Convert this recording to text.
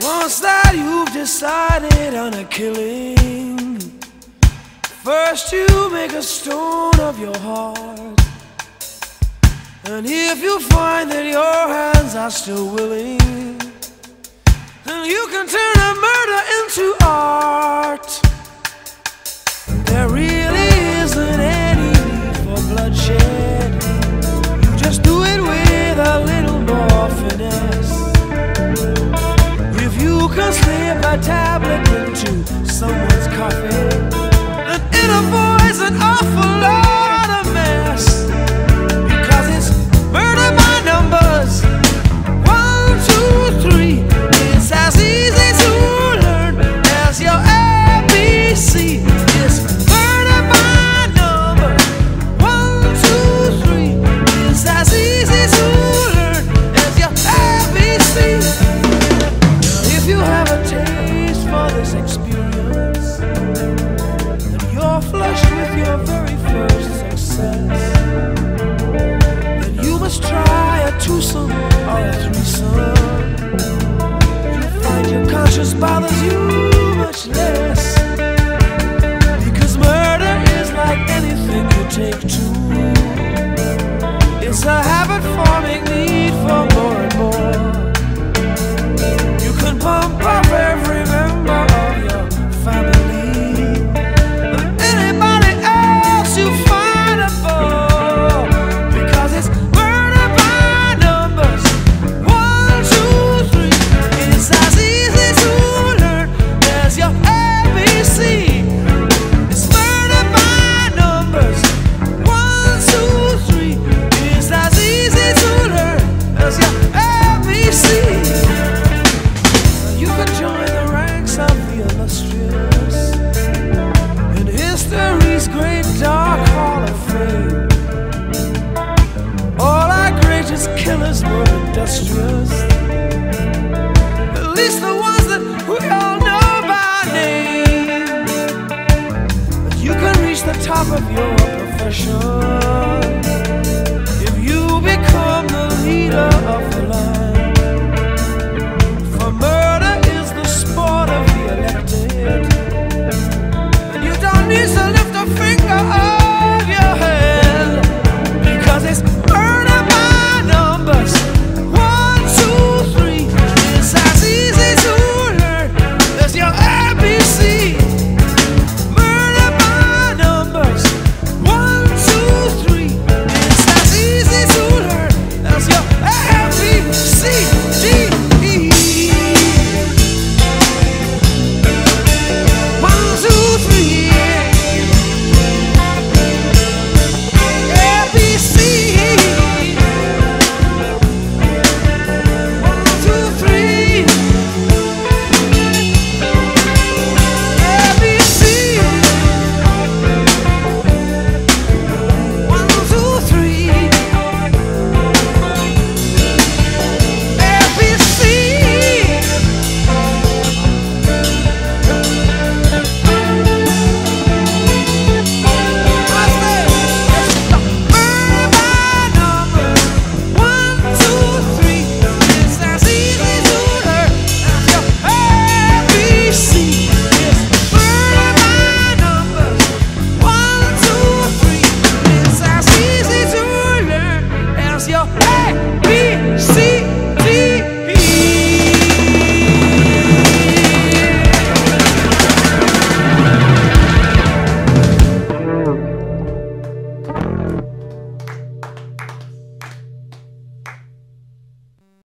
Once that you've decided on a killing First you make a stone of your heart. And if you find that your hands are still willing Then you can turn hear my tablet into someone's coffee. And in a voice an awful lot. to others were industrious. At least the ones that we all know by name. But you can reach the top of your profession. A, B, C.